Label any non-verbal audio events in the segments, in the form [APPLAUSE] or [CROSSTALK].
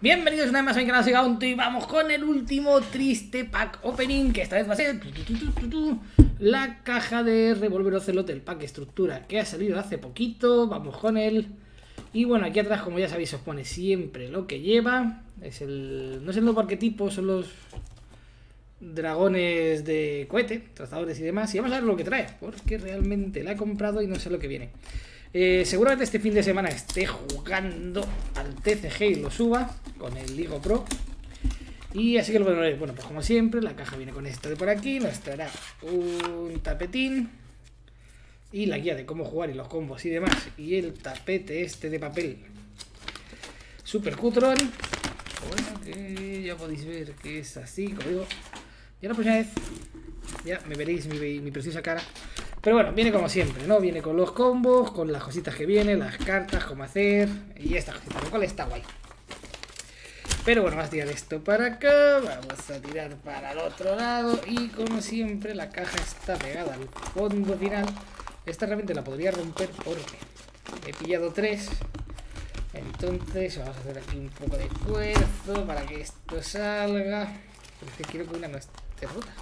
Bienvenidos una vez más a mi canal Sigaunto y vamos con el último triste pack opening que esta vez va a ser la caja de Revolver Ocelot, el pack estructura que ha salido hace poquito, vamos con él. Y bueno aquí atrás como ya sabéis os pone siempre lo que lleva, es el no es el nuevo arquetipo, son los dragones de cohete, trazadores y demás y vamos a ver lo que trae porque realmente la he comprado y no sé lo que viene eh, seguramente este fin de semana esté jugando al TCG y lo suba con el Ligo Pro. Y así que lo ver. Bueno, pues como siempre, la caja viene con esto de por aquí. Nos traerá un tapetín. Y la guía de cómo jugar y los combos y demás. Y el tapete este de papel. Super cutrón. Bueno, que ya podéis ver que es así, como digo. Ya la próxima vez, ya me veréis mi, mi preciosa cara pero bueno, viene como siempre, ¿no? Viene con los combos, con las cositas que vienen, las cartas, cómo hacer y esta cosita, lo cual está guay. Pero bueno, vamos a tirar esto para acá, vamos a tirar para el otro lado y como siempre la caja está pegada al fondo final. Esta realmente la podría romper porque he pillado tres. Entonces vamos a hacer aquí un poco de esfuerzo para que esto salga. Porque quiero que una no esté rota.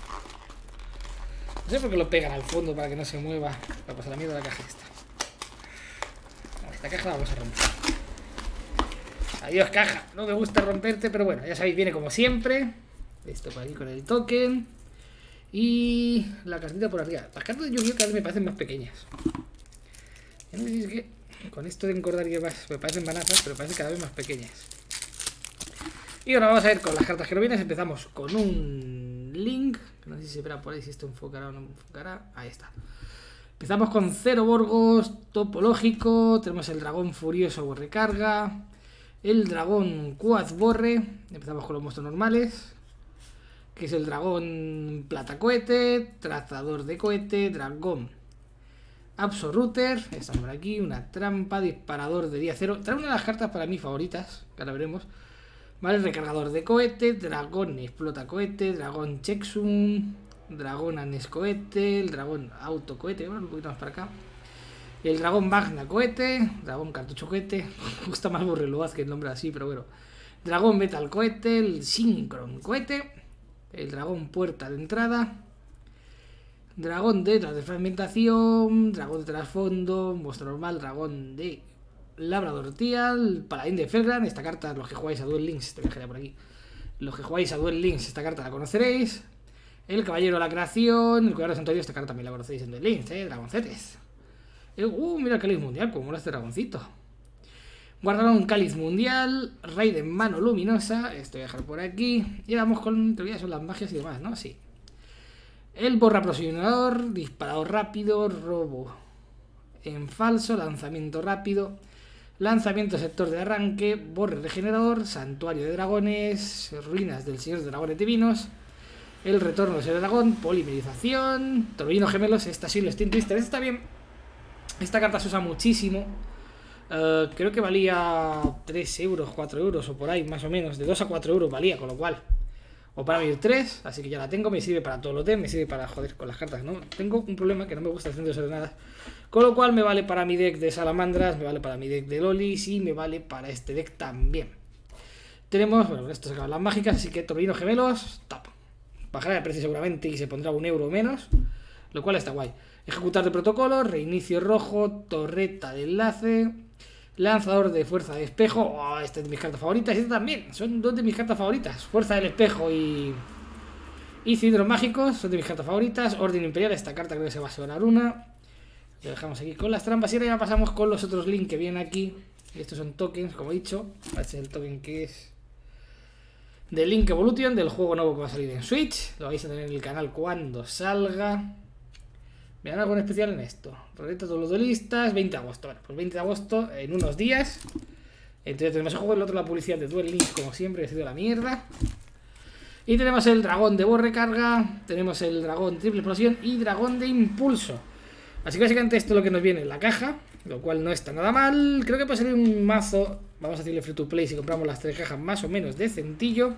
No sé por qué lo pegan al fondo para que no se mueva. Para pasar la mierda la caja esta. Esta caja la vamos a romper. Adiós, caja. No me gusta romperte, pero bueno, ya sabéis, viene como siempre. Esto por aquí con el token. Y la cartita por arriba. Las cartas de yu cada vez me parecen más pequeñas. Ya no que con esto de encordar más me parecen banazas, pero parecen cada vez más pequeñas. Y ahora vamos a ver con las cartas que no vienes. Empezamos con un link no sé si se verá por ahí si esto enfocará o no enfocará. Ahí está. Empezamos con cero Borgos, topológico. Tenemos el dragón furioso o recarga. El dragón Quad Borre. Empezamos con los monstruos normales. Que es el dragón plata cohete. Trazador de cohete. Dragón Absoluter. Estamos por aquí. Una trampa. Disparador de día cero. Trae una de las cartas para mí favoritas. Que ahora veremos. ¿Vale? Recargador de cohete, dragón explota cohete, dragón checksum, dragón anes cohete, el dragón auto cohete, bueno, un poquito más para acá. El dragón magna cohete, dragón cartucho cohete, [LAUGHS] me gusta más Borreloaz que el nombre así, pero bueno. Dragón metal cohete, el synchron cohete, el dragón puerta de entrada, dragón de fragmentación, dragón de trasfondo, monstruo normal, dragón de Labrador Tial, Paladín de Felgran, esta carta, los que jugáis a Duel Links, te voy a por aquí. Los que jugáis a Duel Links, esta carta la conoceréis. El Caballero de la Creación, el Cuidado de Santuario, esta carta también la conocéis en Duel Links, eh, Dragoncetes. uh, mira el cáliz mundial, como mola este dragoncito. Guardaron cáliz mundial, rey de mano luminosa, esto voy a dejar por aquí. Y vamos con, teoría son las magias y demás, ¿no? Sí. El borra disparador rápido, robo en falso, lanzamiento rápido, Lanzamiento sector de arranque, borre regenerador, santuario de dragones, ruinas del señor de dragones divinos, el retorno del señor dragón, polimerización, torbellino gemelos, esta sí Steam Twister, esta está bien. Esta carta se usa muchísimo. Eh, creo que valía 3 euros, 4 euros o por ahí, más o menos. De 2 a 4 euros valía, con lo cual. O para mí 3, así que ya la tengo, me sirve para todo lo de, me sirve para joder con las cartas, ¿no? Tengo un problema que no me gusta haciendo desordenadas. Con lo cual me vale para mi deck de salamandras, me vale para mi deck de lolis y me vale para este deck también. Tenemos, bueno, esto se acaban las mágicas, así que torbellino gemelos, tap. Bajará de precio seguramente y se pondrá un euro menos, lo cual está guay. Ejecutar de protocolo, reinicio rojo, torreta de enlace, lanzador de fuerza de espejo. Oh, esta es de mis cartas favoritas y esta también. Son dos de mis cartas favoritas. Fuerza del espejo y. Y cilindros mágicos son de mis cartas favoritas. Orden Imperial, esta carta creo que se va a sobrar una. Lo dejamos aquí con las trampas y ahora ya pasamos con los otros links que vienen aquí. Estos son tokens, como he dicho. Este es el token que es de Link Evolution, del juego nuevo que va a salir en Switch. Lo vais a tener en el canal cuando salga. Vean algo en especial en esto. Roleta todos los duelistas, 20 de agosto. Bueno, pues 20 de agosto, en unos días. Entonces tenemos el juego, el otro la publicidad de Duel Links, como siempre, ha sido la mierda. Y tenemos el dragón de borre carga, tenemos el dragón triple explosión y dragón de impulso. Así que básicamente esto es lo que nos viene en la caja, lo cual no está nada mal. Creo que puede salir un mazo, vamos a decirle free to play si compramos las tres cajas más o menos de centillo.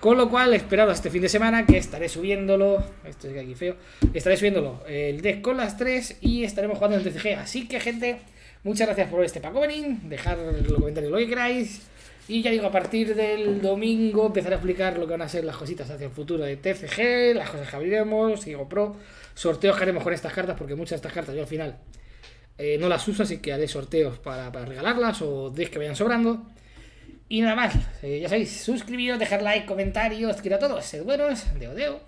Con lo cual, esperado este fin de semana que estaré subiéndolo. Esto es aquí feo. Estaré subiéndolo el deck con las tres y estaremos jugando en el TCG. Así que, gente, muchas gracias por este pack opening. Dejar los comentarios lo que queráis. Y ya digo, a partir del domingo empezaré a explicar lo que van a ser las cositas hacia el futuro de TCG, las cosas que abriremos, Sigo Pro, sorteos que haremos con estas cartas, porque muchas de estas cartas yo al final eh, no las uso, así que haré sorteos para, para regalarlas o decks que vayan sobrando. Y nada más, eh, ya sabéis, suscribiros, dejar like, comentarios, quiero a todos, sed buenos, deo deo.